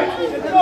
right.